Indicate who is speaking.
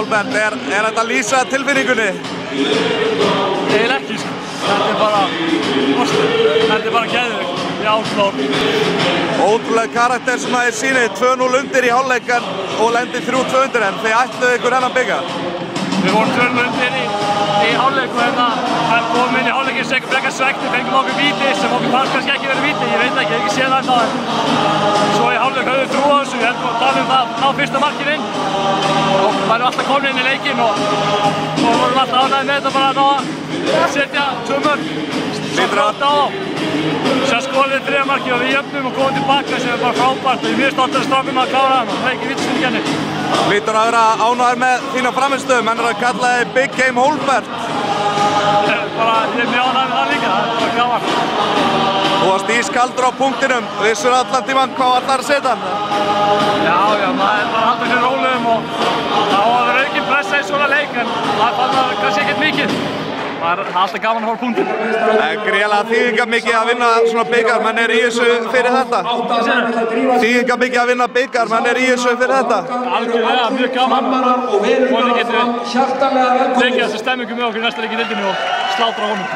Speaker 1: Albert, er, er þetta að lýsa tilfinningunni?
Speaker 2: Eða ekki, sko. Þetta er bara, þetta er bara gæðið, já, slór.
Speaker 1: Ótrúlega karakter sem það er sínið, 2-0 undir í hálfleikan og lendir 3-2 undir en þið ætluðu ykkur hennan byggja.
Speaker 2: Við vorum tvörnum undir í, í hálfleik og hérna, hann kom inn í hálfleikin sem ekki frekar svegt, við fengum okkur víti sem okkur fannst kannski ekki verið víti, ég veit ekki, ég hef ekki séð það ennþá. Svo í hálfleik höfum við trú á þessu, við heldum að tala um það, ná fyrsta markin inn værum alltaf komin inn í leikin og, og vorum alltaf ánægði með þetta bara að ná að setja tvö mörg,
Speaker 1: Lítur að-
Speaker 2: á. Sér skoðum við þriða marki og við jöfnum og komum tilbaka sem er bara frábært og ég er mjög stoltur að strákum að klára hann og það er ekki vitsmingjarnir.
Speaker 1: Lítur að vera ánæður með þína framistöðum, hann er að kalla þið Big Game Holbert.
Speaker 2: bara, ég er mjög ánægð með það líka, það er bara gaman.
Speaker 1: Þú varst ískaldur á punktinum, vissur allan tíman hvað allar að setja hann.
Speaker 2: Já, já, maður í svona leik en það fann það kannski ekkert mikið. Það er alltaf gaman að hóra punktin.
Speaker 1: Það er greiðlega þýðinga mikið að vinna svona byggar, menn er í þessu fyrir þetta. Þýðinga mikið að vinna byggar, menn er í þessu fyrir þetta.
Speaker 2: Algjörlega, mjög gaman.
Speaker 3: og
Speaker 2: getum við
Speaker 3: velkomin
Speaker 2: tekið þessu stemmingu með okkur í næsta leik í dildinni og slátra honum.